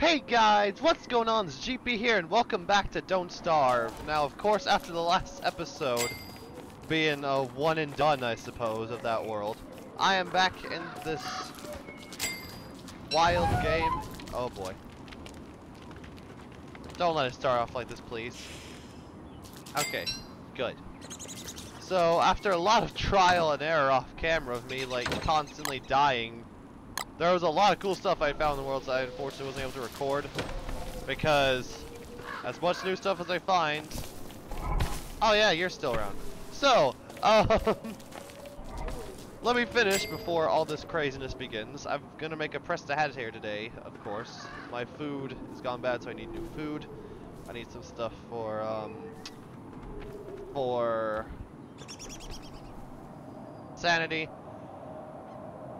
Hey guys, what's going on? It's GP here and welcome back to Don't Starve. Now of course after the last episode being a one and done I suppose of that world, I am back in this wild game. Oh boy. Don't let it start off like this please. Okay, good. So after a lot of trial and error off camera of me like constantly dying there was a lot of cool stuff I found in the world that I unfortunately wasn't able to record. Because, as much new stuff as I find... Oh yeah, you're still around. So, um... let me finish before all this craziness begins. I'm gonna make a presta hat here today, of course. My food has gone bad, so I need new food. I need some stuff for, um... For... Sanity.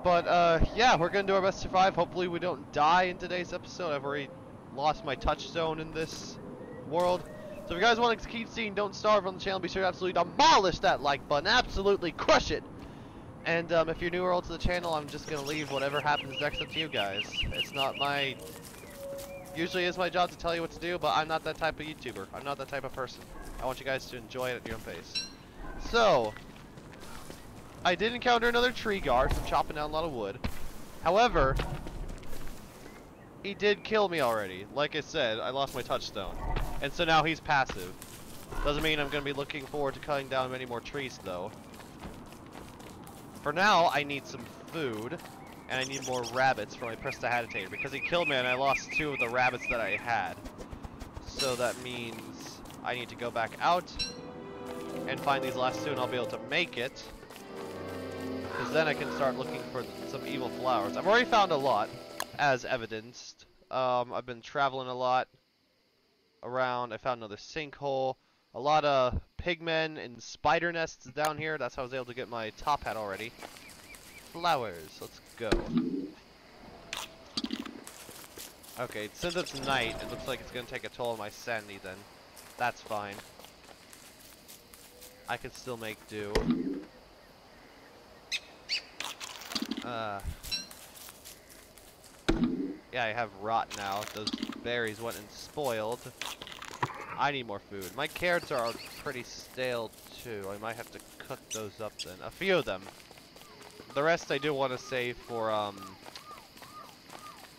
But, uh, yeah, we're gonna do our best to survive. Hopefully we don't die in today's episode. I've already lost my touchstone in this world. So if you guys want to keep seeing Don't Starve on the channel, be sure to absolutely demolish that like button. Absolutely crush it! And, um, if you're new or old to the channel, I'm just gonna leave whatever happens next up to you guys. It's not my... Usually is my job to tell you what to do, but I'm not that type of YouTuber. I'm not that type of person. I want you guys to enjoy it at your own pace. So, I did encounter another tree guard from chopping down a lot of wood. However, he did kill me already. Like I said, I lost my touchstone. And so now he's passive. Doesn't mean I'm going to be looking forward to cutting down many more trees, though. For now, I need some food, and I need more rabbits for my prestidigitator, because he killed me and I lost two of the rabbits that I had. So that means I need to go back out and find these last two, and I'll be able to make it. Because then I can start looking for some evil flowers. I've already found a lot, as evidenced. Um, I've been traveling a lot around. I found another sinkhole. A lot of pigmen and spider nests down here. That's how I was able to get my top hat already. Flowers. Let's go. Okay, since it's night, it looks like it's going to take a toll on my sanity then. That's fine. I can still make do. Uh, yeah, I have rot now. Those berries went and spoiled. I need more food. My carrots are pretty stale too. I might have to cook those up then. A few of them. The rest I do want to save for um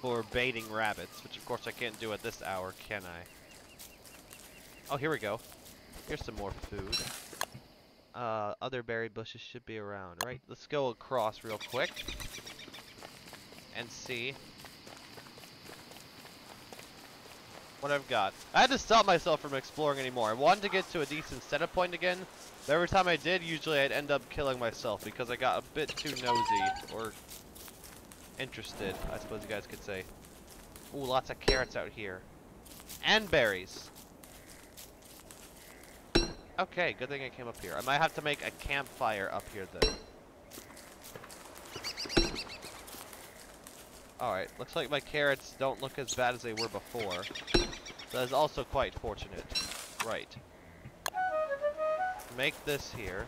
for baiting rabbits, which of course I can't do at this hour, can I? Oh, here we go. Here's some more food uh, other berry bushes should be around, right? Let's go across real quick and see what I've got. I had to stop myself from exploring anymore. I wanted to get to a decent setup point again, but every time I did, usually I'd end up killing myself because I got a bit too nosy or interested, I suppose you guys could say. Ooh, lots of carrots out here. And berries. Okay, good thing I came up here. I might have to make a campfire up here then. Alright, looks like my carrots don't look as bad as they were before. That is also quite fortunate. Right. Make this here.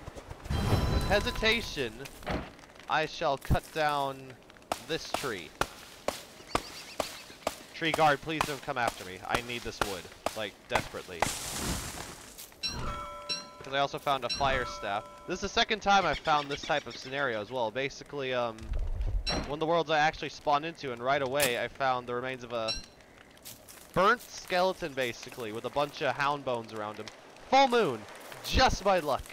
With hesitation, I shall cut down this tree. Tree guard, please don't come after me. I need this wood. Like, desperately. I also found a fire staff. This is the second time I've found this type of scenario as well. Basically, um, one of the worlds I actually spawned into, and right away I found the remains of a burnt skeleton, basically, with a bunch of hound bones around him. Full moon! Just by luck.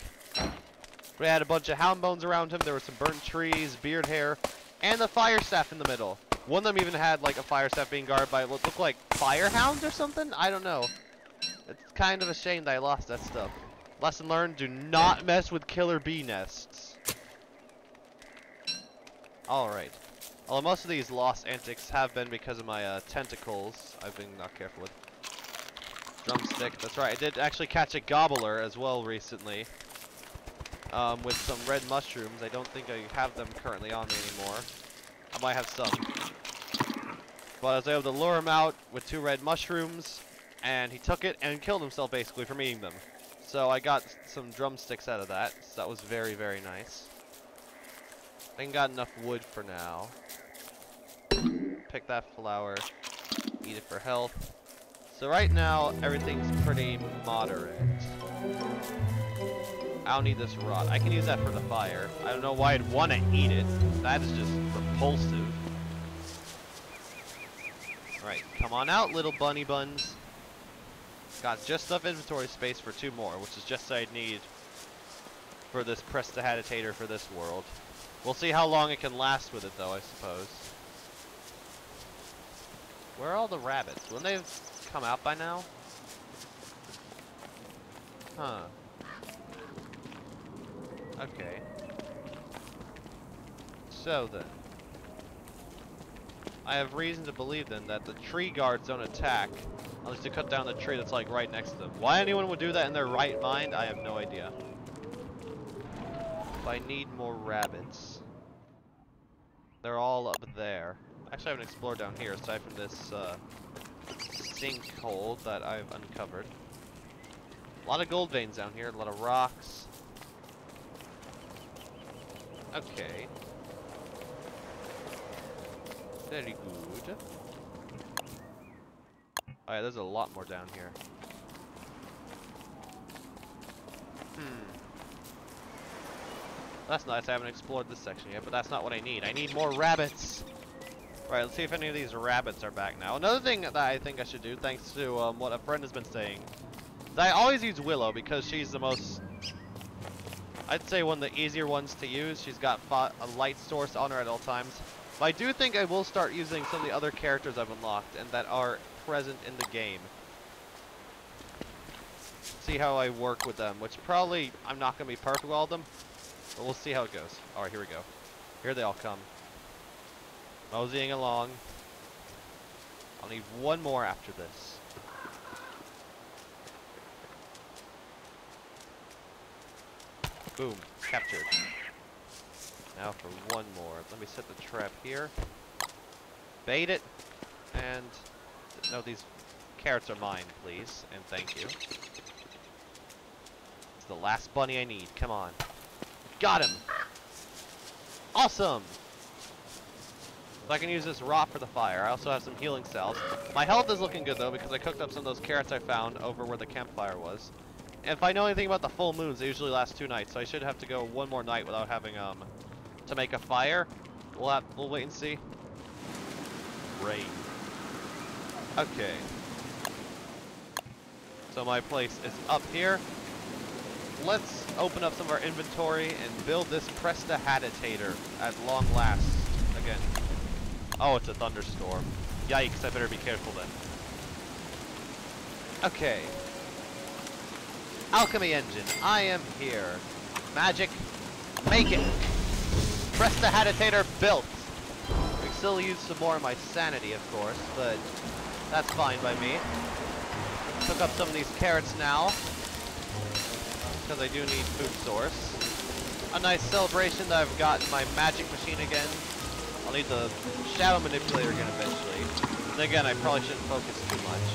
We had a bunch of hound bones around him, there were some burnt trees, beard hair, and the fire staff in the middle. One of them even had, like, a fire staff being guarded by what looked like fire hounds or something? I don't know. It's kind of a shame that I lost that stuff. Lesson learned, do not mess with killer bee nests. Alright. Although most of these lost antics have been because of my uh, tentacles, I've been not careful with. Drumstick, that's right, I did actually catch a gobbler as well recently. Um, with some red mushrooms. I don't think I have them currently on me anymore. I might have some. But I was able to lure him out with two red mushrooms, and he took it and killed himself basically from eating them. So I got some drumsticks out of that. So that was very, very nice. I got enough wood for now. Pick that flower. eat it for health. So right now, everything's pretty moderate. I don't need this rot. I can use that for the fire. I don't know why I'd want to eat it. That is just repulsive. All right, come on out, little bunny buns. Got just enough inventory space for two more, which is just what I need for this Prestidigitator for this world. We'll see how long it can last with it, though, I suppose. Where are all the rabbits? Wouldn't they have come out by now? Huh. Okay. So then. I have reason to believe then that the tree guards don't attack unless they cut down the tree that's like right next to them. Why anyone would do that in their right mind, I have no idea. But I need more rabbits. They're all up there. Actually, I haven't explored down here aside from this uh, sinkhole that I've uncovered. A lot of gold veins down here, a lot of rocks. Okay. Very good. Alright, there's a lot more down here. Hmm. That's nice, I haven't explored this section yet, but that's not what I need. I need more rabbits! Alright, let's see if any of these rabbits are back now. Another thing that I think I should do, thanks to um, what a friend has been saying, I always use Willow because she's the most I'd say one of the easier ones to use. She's got a light source on her at all times. But I do think I will start using some of the other characters I've unlocked and that are present in the game. See how I work with them, which probably I'm not going to be perfect with all of them, but we'll see how it goes. Alright, here we go. Here they all come. Moseying along. I'll need one more after this. Boom. Captured. Now for one more. Let me set the trap here. Bait it. And... No, these carrots are mine, please. And thank you. It's the last bunny I need. Come on. Got him! Awesome! So I can use this rot for the fire. I also have some healing salves. My health is looking good though because I cooked up some of those carrots I found over where the campfire was. If I know anything about the full moons, they usually last two nights, so I should have to go one more night without having um to make a fire. We'll have, we'll wait and see. Rain. Okay. So my place is up here. Let's open up some of our inventory and build this Prestidigitator at long last. Again. Oh, it's a thunderstorm. Yikes, I better be careful then. Okay. Alchemy engine, I am here. Magic, make it. Prestidigitator built. We still use some more of my sanity, of course, but that's fine by me. Cook up some of these carrots now, because I do need food source. A nice celebration that I've gotten my magic machine again. I'll need the shadow manipulator again eventually. And again, I probably shouldn't focus too much.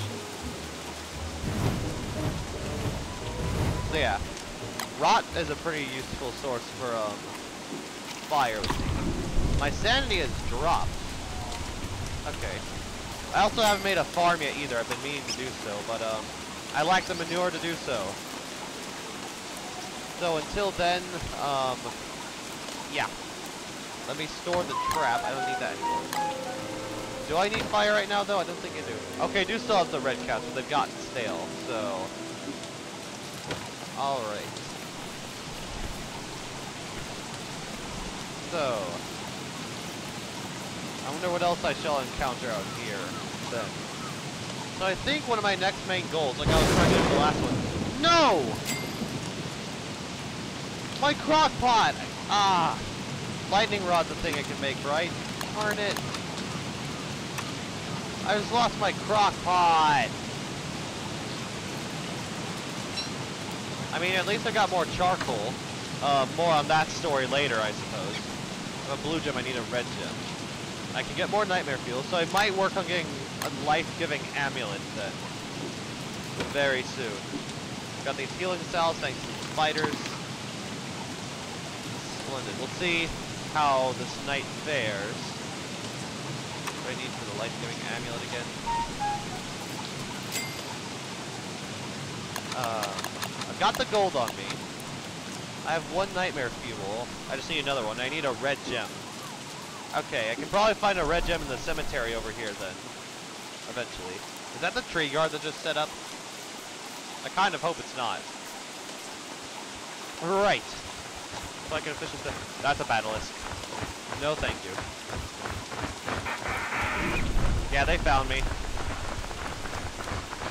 So yeah, rot is a pretty useful source for um, fire. My sanity has dropped. Okay. I also haven't made a farm yet either. I've been meaning to do so, but um, I lack the manure to do so. So until then, um, yeah. Let me store the trap. I don't need that anymore. Do I need fire right now, though? I don't think I do. Okay, I do still have the red caps, but they've gotten stale, so... Alright. So... I wonder what else I shall encounter out here, then. So I think one of my next main goals, like I was trying to do the last one... No! My crock pot! Ah! Lightning rod's a thing I can make, right? Darn it. I just lost my crock pot! I mean, at least I got more charcoal. Uh, more on that story later, I suppose. a blue gem, I need a red gem. I can get more nightmare fuel, so I might work on getting a life-giving amulet then. Very soon. Got these healing salves thanks to the spiders. Splendid. We'll see how this night fares. What do I need for the life-giving amulet again. Um, I've got the gold on me. I have one nightmare fuel. I just need another one. I need a red gem. Okay, I can probably find a red gem in the cemetery over here then. Eventually. Is that the tree guard that just set up? I kind of hope it's not. Right. So I can officially That's a basilisk. No thank you. Yeah, they found me.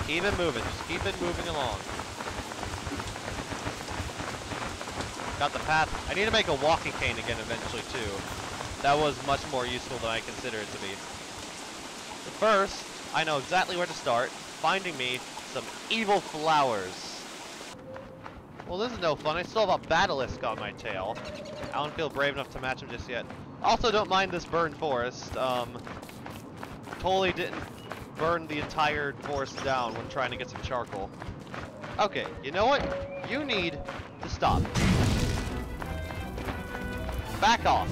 Keep it moving. Just keep it moving along. Got the path. I need to make a walking cane again eventually too. That was much more useful than I considered it to be. First, I know exactly where to start. Finding me some evil flowers. Well, this is no fun. I still have a Basilisk on my tail. I don't feel brave enough to match him just yet. Also, don't mind this burned forest. Um, totally didn't burn the entire forest down when trying to get some charcoal. Okay, you know what? You need to stop. Back off.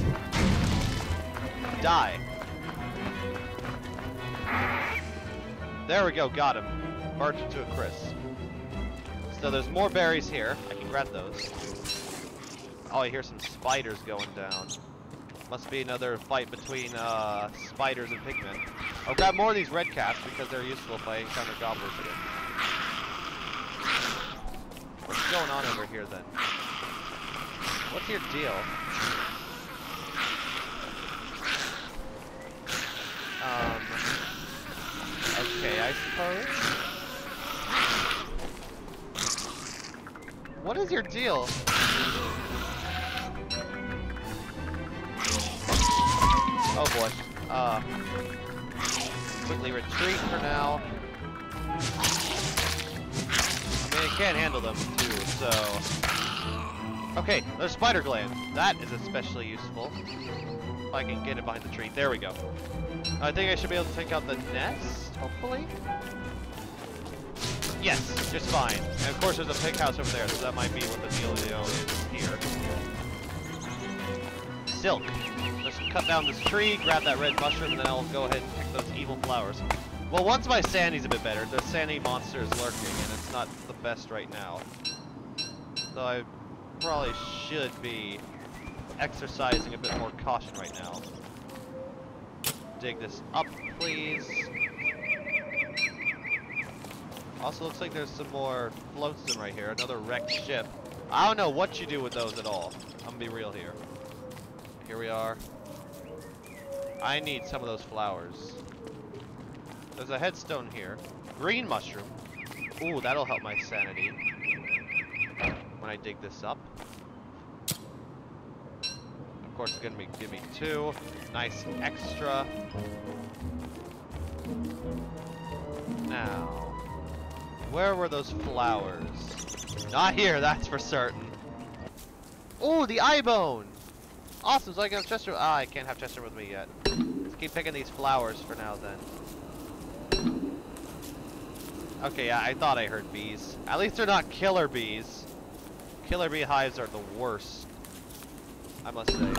Die. There we go, got him. Burnt into a crisp. So there's more berries here. I can grab those. Oh, I hear some spiders going down. Must be another fight between uh, spiders and pigmen. I'll grab more of these red caps because they're useful if I encounter gobblers again. What's going on over here then? What's your deal? Um, okay, I suppose. What is your deal? Oh boy. Uh, quickly retreat for now. I mean, I can't handle them too, so... Okay, there's spider gland. That is especially useful. If I can get it behind the tree. There we go. I think I should be able to take out the nest, hopefully? Yes, just fine. And of course there's a pig house over there, so that might be what the dealio is here. Silk. Let's cut down this tree, grab that red mushroom, and then I'll go ahead and pick those evil flowers. Well, once my sanity's a bit better, the sanity monster is lurking, and it's not the best right now. So I probably should be exercising a bit more caution right now. Dig this up, please. Also looks like there's some more flotsam right here. Another wrecked ship. I don't know what you do with those at all. I'm gonna be real here. Here we are. I need some of those flowers. There's a headstone here. Green mushroom. Ooh, that'll help my sanity. When I dig this up. Course, it's gonna be give me two. Nice extra. Now, where were those flowers? Not here, that's for certain. Oh, the eye bone! Awesome, so I can have Chester. Ah, I can't have Chester with me yet. Let's keep picking these flowers for now then. Okay, yeah, I thought I heard bees. At least they're not killer bees. Killer bee hives are the worst. I must say.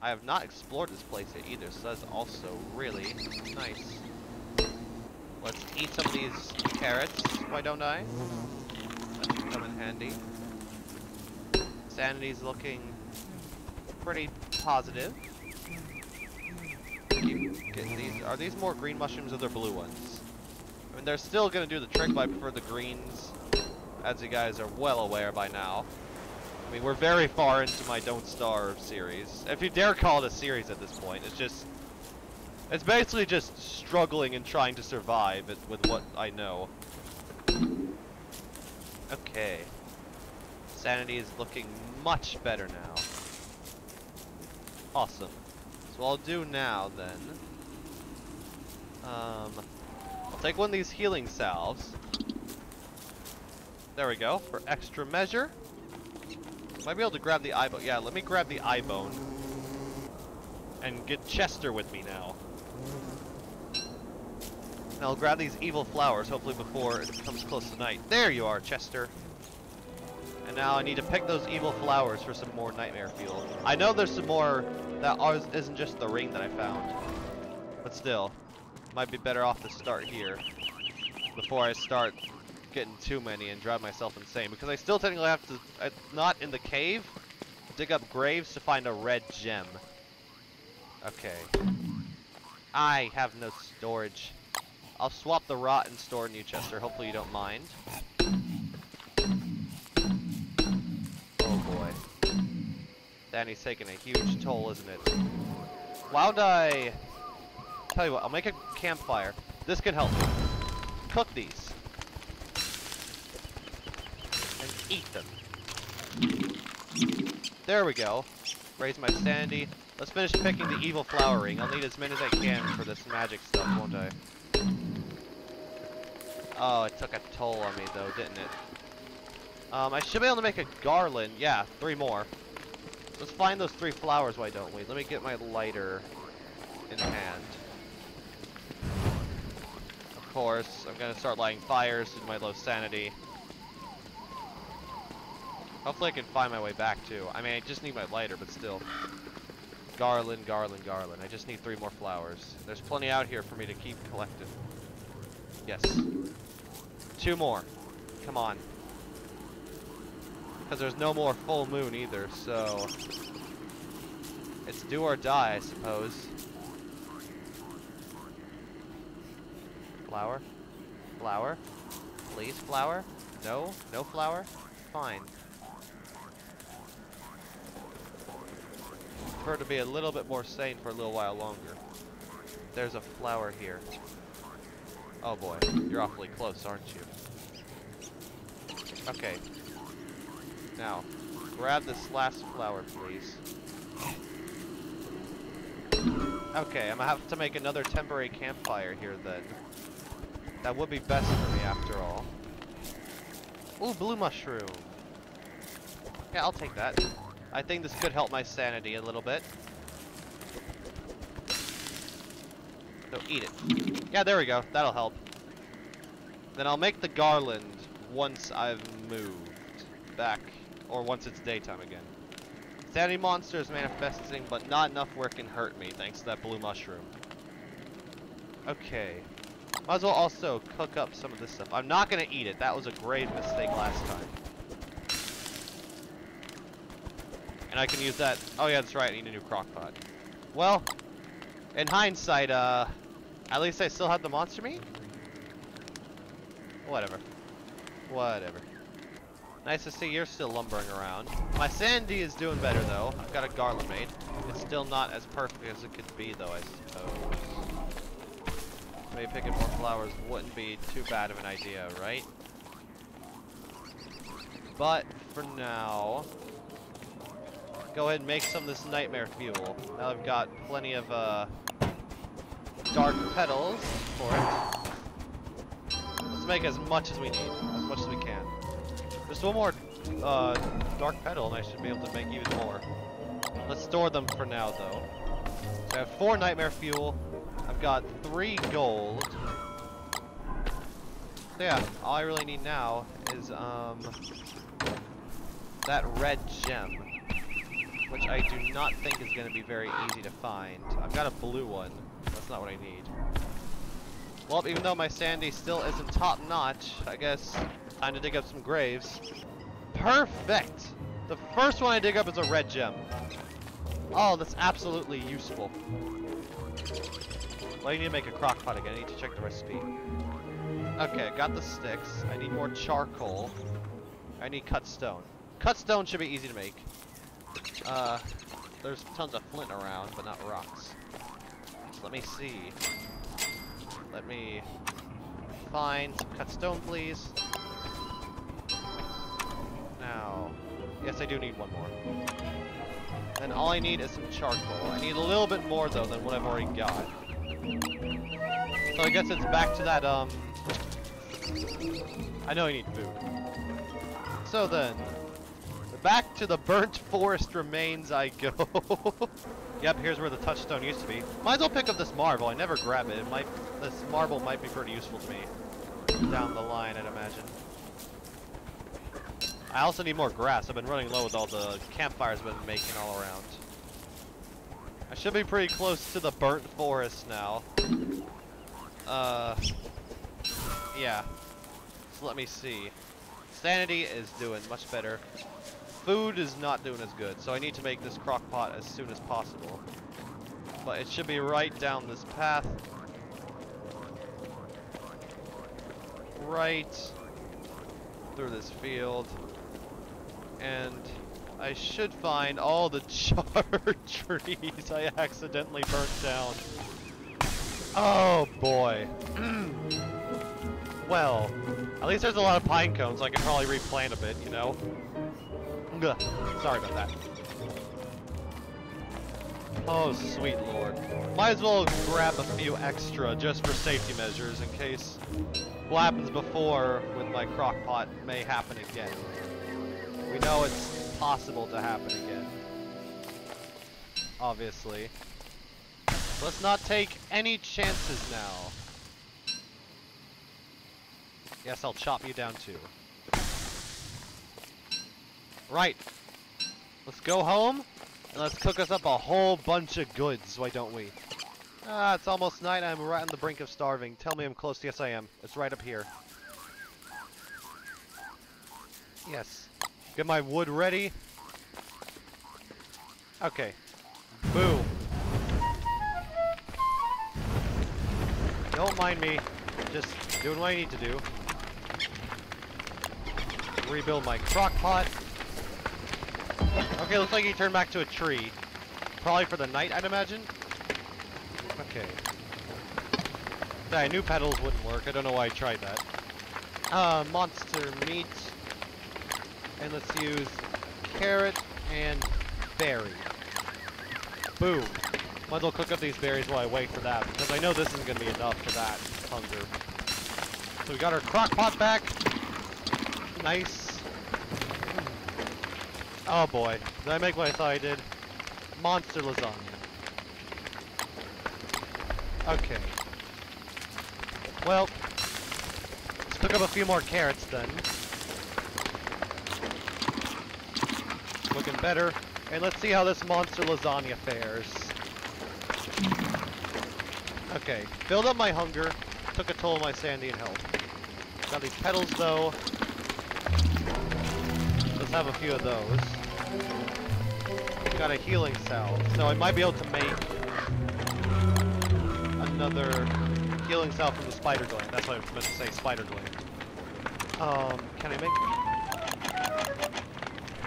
I have not explored this place yet either, so that's also really nice. Let's eat some of these carrots, why don't I? That can come in handy. Sanity's looking pretty positive. These. Are these more green mushrooms or the blue ones? I mean, they're still gonna do the trick, but I prefer the greens, as you guys are well aware by now. Mean, we're very far into my Don't Starve series. If you dare call it a series at this point, it's just it's basically just struggling and trying to survive with what I know. Okay. Sanity is looking much better now. Awesome. So I'll do now then, um, I'll take one of these healing salves. There we go, for extra measure. Might be able to grab the eye bone. Yeah, let me grab the eye bone. And get Chester with me now. And I'll grab these evil flowers, hopefully before it comes close to night. There you are, Chester. And now I need to pick those evil flowers for some more nightmare fuel. I know there's some more that isn't just the ring that I found. But But still, might be better off to start here before I start getting too many and drive myself insane. Because I still technically have to, uh, not in the cave, dig up graves to find a red gem. Okay. I have no storage. I'll swap the rot and store new Chester. Hopefully you don't mind. Oh boy. Danny's taking a huge toll, isn't it? Why would I... Tell you what, I'll make a campfire. This can help. Cook these. And eat them. There we go. Raise my sanity. Let's finish picking the evil flower ring. I'll need as many as I can for this magic stuff, won't I? Oh, it took a toll on me though, didn't it? Um, I should be able to make a garland. Yeah, three more. Let's find those three flowers, why don't we? Let me get my lighter in hand. Of course, I'm gonna start lighting fires to my low sanity. Hopefully I can find my way back too. I mean, I just need my lighter, but still. Garland, garland, garland. I just need three more flowers. There's plenty out here for me to keep collecting. Yes. Two more. Come on. Because there's no more full moon either, so... It's do or die, I suppose. Flower? Flower? Please, flower? No? No flower? Fine. Prefer to be a little bit more sane for a little while longer. There's a flower here. Oh boy, you're awfully close, aren't you? Okay. Now, grab this last flower, please. Okay, I'm gonna have to make another temporary campfire here then. That would be best for me after all. Ooh, blue mushroom. Yeah, I'll take that. I think this could help my sanity a little bit. So eat it. Yeah, there we go. That'll help. Then I'll make the garland once I've moved back, or once it's daytime again. Sanity monster is manifesting, but not enough where it can hurt me, thanks to that blue mushroom. Okay. Might as well also cook up some of this stuff. I'm not gonna eat it. That was a grave mistake last time. And I can use that. Oh yeah, that's right. I need a new crock pot. Well, in hindsight, uh, at least I still have the monster meat. Whatever. Whatever. Nice to see you're still lumbering around. My sanity is doing better though. I've got a garland made. It's still not as perfect as it could be though, I suppose. Maybe picking more flowers wouldn't be too bad of an idea, right? But for now, go ahead and make some of this nightmare fuel. Now I've got plenty of uh, dark petals for it. Let's make as much as we need, as much as we can. Just one more uh, dark petal and I should be able to make even more. Let's store them for now though. So I have four nightmare fuel. I've got three gold. So yeah, all I really need now is um that red gem. Which I do not think is going to be very easy to find. I've got a blue one. That's not what I need. Well, even though my sanity still isn't top notch, I guess time to dig up some graves. Perfect! The first one I dig up is a red gem. Oh, that's absolutely useful. Well, I need to make a crock pot again. I need to check the recipe. Okay, got the sticks. I need more charcoal. I need cut stone. Cut stone should be easy to make. Uh, there's tons of flint around, but not rocks. Let me see. Let me find some cut stone, please. Now, yes, I do need one more. And all I need is some charcoal. I need a little bit more, though, than what I've already got. So I guess it's back to that, um... I know I need food. So then, back to the burnt forest remains I go. yep, here's where the touchstone used to be. Might as well pick up this marble. I never grab it. It might, this marble might be pretty useful to me down the line, I'd imagine. I also need more grass. I've been running low with all the campfires I've been making all around. I should be pretty close to the burnt forest now. Uh, yeah. So let me see. Sanity is doing much better. Food is not doing as good, so I need to make this crock pot as soon as possible. But it should be right down this path. Right through this field. And I should find all the charred trees I accidentally burnt down. Oh boy. well, at least there's a lot of pine cones, so I can probably replant a bit, you know? Ugh. Sorry about that. Oh, sweet lord. Might as well grab a few extra just for safety measures in case what happens before with my crock pot may happen again. We know it's possible to happen again. Obviously. Let's not take any chances now. Yes, I'll chop you down too. Right. Let's go home, and let's cook us up a whole bunch of goods, why don't we? Ah, it's almost night, I'm right on the brink of starving. Tell me I'm close, yes I am. It's right up here. Yes. Get my wood ready. Okay. Boom. Don't mind me. Just doing what I need to do. Rebuild my crock pot. Okay, looks like he turned back to a tree. Probably for the night, I'd imagine. Okay. Yeah, I knew petals wouldn't work. I don't know why I tried that. Uh, monster meat. And let's use carrot and berry. Boom. Might as well cook up these berries while I wait for that, because I know this isn't going to be enough for that hunger. So we got our crock pot back. Nice. Oh boy. Did I make what I thought I did? Monster lasagna. Okay. Well, let's cook up a few more carrots then. Looking better. And let's see how this monster lasagna fares. Okay, filled up my hunger, took a toll of my sanity and health. Got these petals though. Let's have a few of those. Got a healing salve. So I might be able to make another healing salve from the spider gland. That's what I was meant to say, spider gland. Um, can I make...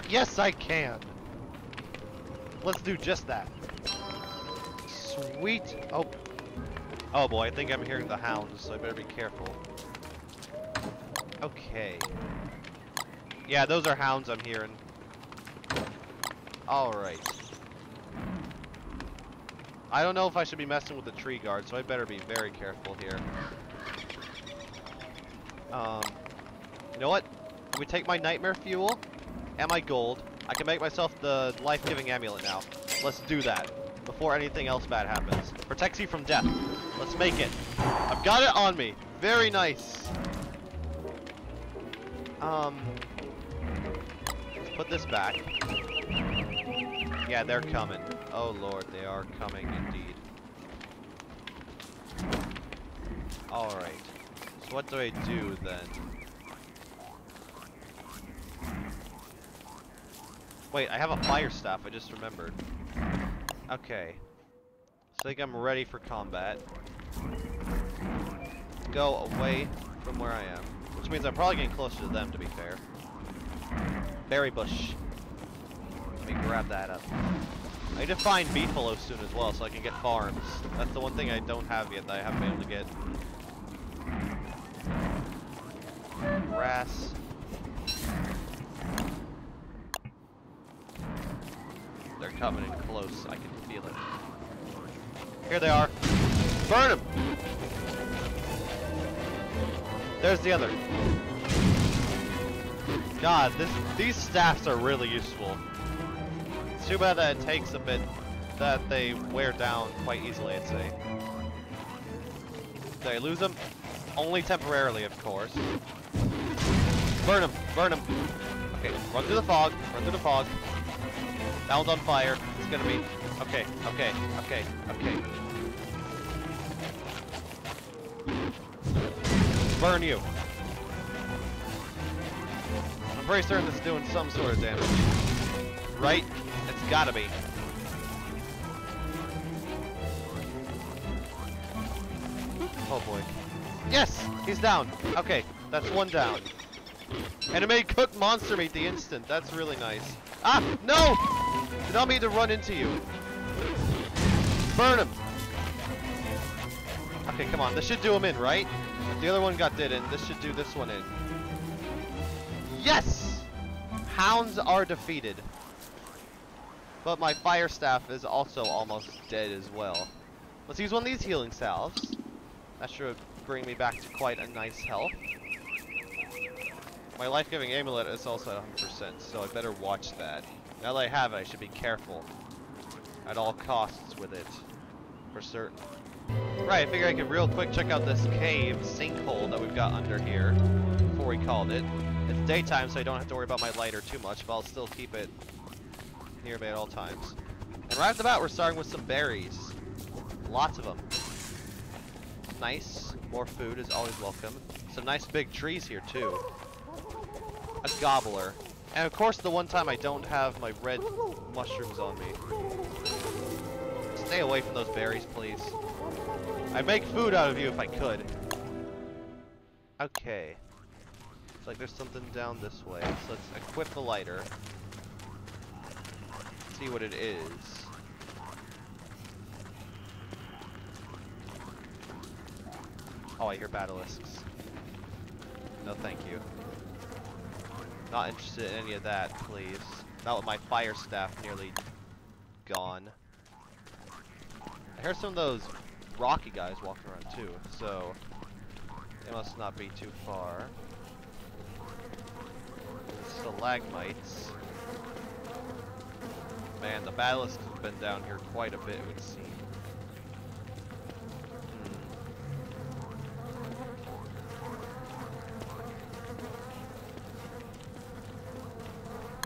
Yes, I can! Let's do just that. Sweet. Oh. Oh boy, I think I'm hearing the hounds, so I better be careful. Okay. Yeah, those are hounds I'm hearing. Alright. I don't know if I should be messing with the tree guard, so I better be very careful here. Um, you know what? Me take my nightmare fuel and my gold. I can make myself the life-giving amulet now. Let's do that before anything else bad happens. Protects you from death. Let's make it. I've got it on me. Very nice. Um, let's put this back. Yeah, they're coming. Oh lord, they are coming indeed. Alright. So what do I do then? Wait, I have a fire staff, I just remembered. Okay. So I think I'm ready for combat. Go away from where I am. Which means I'm probably getting closer to them, to be fair. Berry bush. Let me grab that up. I need to find beefalo soon as well, so I can get farms. That's the one thing I don't have yet that I haven't been able to get. Grass. They're coming in close. I can feel it. Here they are. Burn them! There's the other. God, this these staffs are really useful. Too bad that it takes a bit that they wear down quite easily, I'd say. Did I lose them? Only temporarily, of course. Burn them! Burn them! Okay, run through the fog. Run through the fog. That one's on fire. It's gonna be Okay, okay, okay, okay. Burn you. I'm pretty certain this is doing some sort of damage. Right? Gotta be. Oh boy. Yes! He's down. Okay, that's one down. And it made cooked monster meat the instant. That's really nice. Ah! No! Did not mean to run into you. Burn him! Okay, come on. This should do him in, right? The other one got did in, this should do this one in. Yes! Hounds are defeated. But my fire staff is also almost dead as well. Let's use one of these healing salves. That should bring me back to quite a nice health. My life-giving amulet is also 100%, so I better watch that. Now that I have it, I should be careful. At all costs with it. For certain. Right, I figure I could real quick check out this cave sinkhole that we've got under here. Before we called it. It's daytime, so I don't have to worry about my lighter too much, but I'll still keep it near me at all times. And right off the bat, we're starting with some berries. Lots of them. Nice. More food is always welcome. Some nice big trees here, too. A gobbler. And of course, the one time I don't have my red mushrooms on me. Stay away from those berries, please. I'd make food out of you if I could. Okay. Looks like there's something down this way. So let's equip the lighter. See what it is. Oh, I hear basilisks. No, thank you. Not interested in any of that, please. Not with my fire staff nearly gone. I heard some of those rocky guys walking around too, so they must not be too far. Stalagmites. Man, the ballast has been down here quite a bit, it would seem.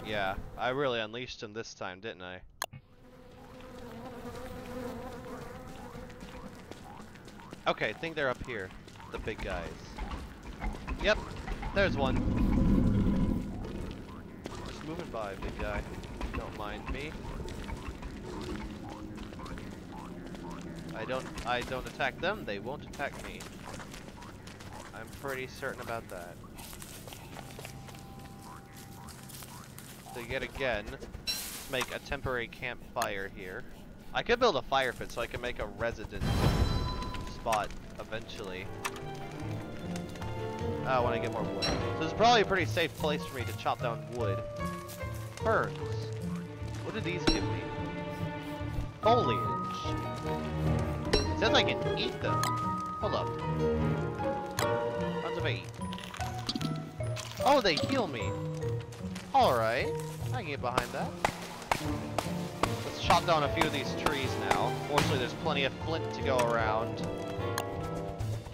Hmm. Yeah, I really unleashed him this time, didn't I? Okay, I think they're up here. The big guys. Yep, there's one. Just moving by, big guy. Mind me. I don't I don't attack them, they won't attack me. I'm pretty certain about that. So yet again, make a temporary campfire here. I could build a fire pit so I can make a residence spot eventually. When I get more wood. So this is probably a pretty safe place for me to chop down wood. Birds. What do these give me? Foliage. It says I can eat them. Hold up. How do I eat? Oh, they heal me. Alright, I can get behind that. Let's chop down a few of these trees now. Fortunately, there's plenty of flint to go around.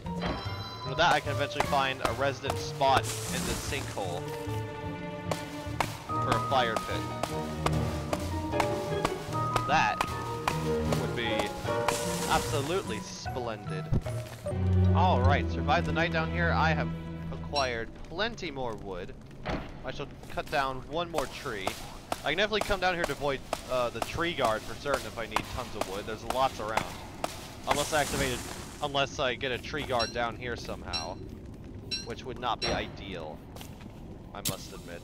And with that, I can eventually find a resident spot in the sinkhole for a fire pit. That would be absolutely splendid. Alright, survive the night down here. I have acquired plenty more wood. I shall cut down one more tree. I can definitely come down here to avoid uh, the tree guard for certain if I need tons of wood. There's lots around. Unless I activated, unless I get a tree guard down here somehow. Which would not be ideal, I must admit.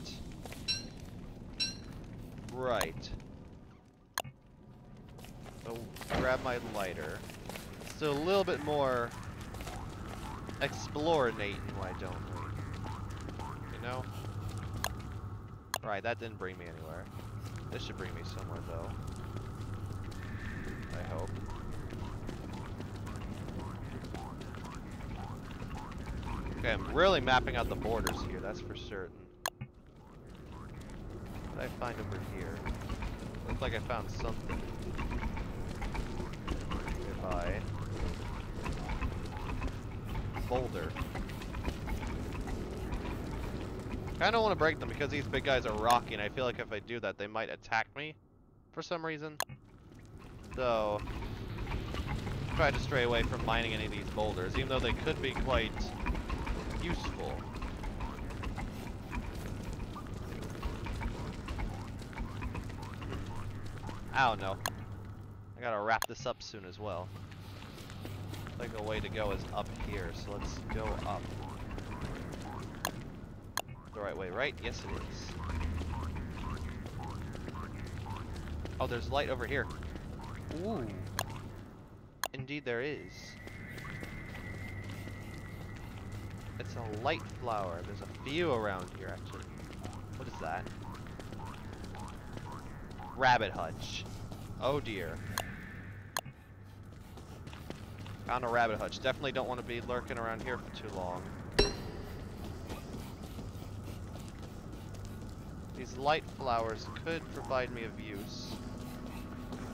Right. So, grab my lighter. So a little bit more explorating, why don't we? You know? Right, that didn't bring me anywhere. This should bring me somewhere, though. I hope. Okay, I'm really mapping out the borders here, that's for certain. What did I find over here? Looks like I found something. Boulder. I don't want to break them because these big guys are rocky, and I feel like if I do that, they might attack me for some reason. So, try to stray away from mining any of these boulders, even though they could be quite useful. I don't know. I gotta wrap this up soon as well. I think the way to go is up here, so let's go up. The right way, right? Yes, it is. Oh, there's light over here. Ooh. Indeed there is. It's a light flower. There's a few around here, actually. What is that? Rabbit hutch. Oh dear. Found a rabbit hutch. Definitely don't want to be lurking around here for too long. These light flowers could provide me of use.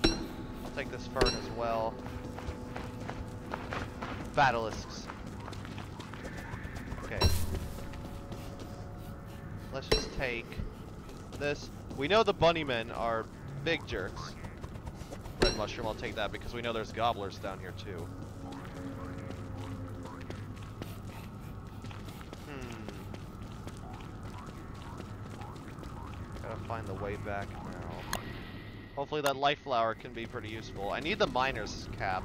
I'll take this fern as well. Batilisks. Okay. Let's just take this. We know the bunnymen are big jerks. Red mushroom, I'll take that because we know there's gobblers down here too. Hmm. Gotta find the way back now. Hopefully that light flower can be pretty useful. I need the miner's cap.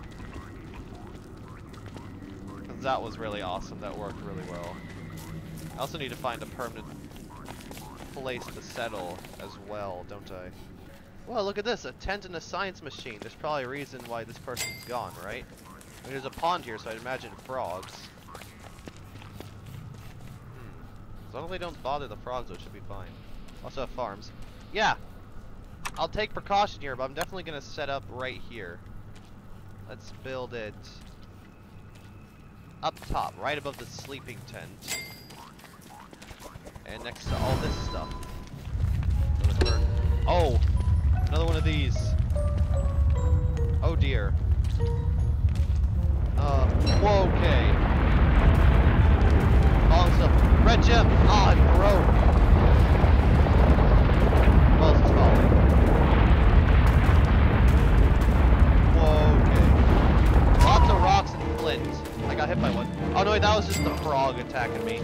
Cause that was really awesome. That worked really well. I also need to find a permanent place to settle as well, don't I? Well, look at this, a tent and a science machine. There's probably a reason why this person's gone, right? I mean, there's a pond here, so I'd imagine frogs. Hmm. As long as they don't bother the frogs, it should be fine. Also have farms. Yeah! I'll take precaution here, but I'm definitely going to set up right here. Let's build it up top, right above the sleeping tent. And next to all this stuff. Oh! Another one of these. Oh dear. Uh, okay. Awesome. Red gem! Ah, it broke! I got hit by one. Oh no, wait, that was just the frog attacking me.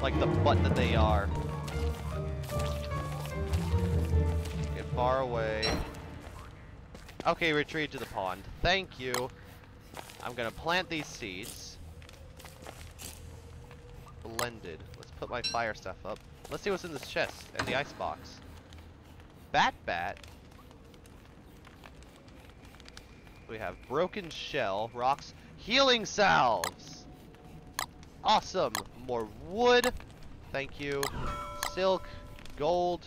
Like the butt that they are. Get far away. Okay, retreat to the pond. Thank you. I'm gonna plant these seeds. Blended. Let's put my fire stuff up. Let's see what's in this chest and the ice box. Bat bat. We have broken shell, rocks, healing salves. Awesome. More wood. Thank you. Silk, gold,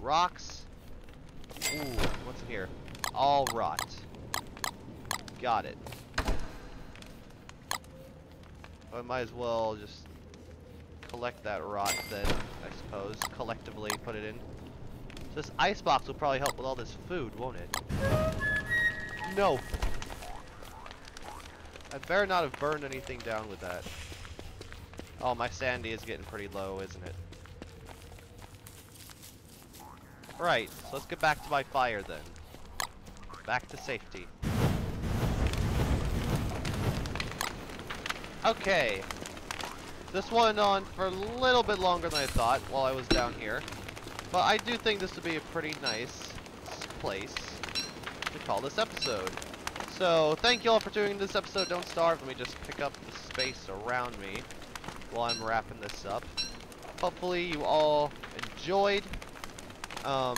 rocks. Ooh, what's in here? All rot. Got it. I might as well just collect that rot then, I suppose. Collectively put it in. So this icebox will probably help with all this food, won't it? No! I better not have burned anything down with that. Oh, my sanity is getting pretty low, isn't it? Right, so let's get back to my fire then. Back to safety. Okay. This went on for a little bit longer than I thought while I was down here. But I do think this would be a pretty nice place to call this episode. So, thank you all for in this episode. Don't starve. Let me just pick up the space around me while I'm wrapping this up. Hopefully you all enjoyed. Um,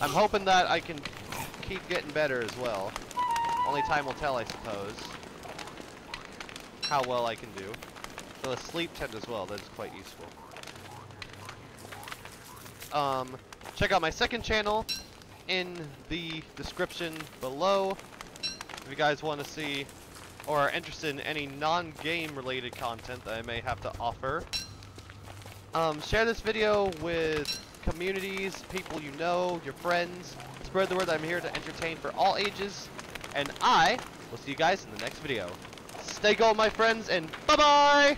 I'm hoping that I can keep getting better as well. Only time will tell, I suppose. How well I can do. So a sleep tent as well, that is quite useful. Um, check out my second channel in the description below. If you guys want to see or are interested in any non-game related content that I may have to offer. Um, share this video with communities, people you know, your friends. Spread the word that I'm here to entertain for all ages. And I will see you guys in the next video. Stay gold, my friends, and bye-bye!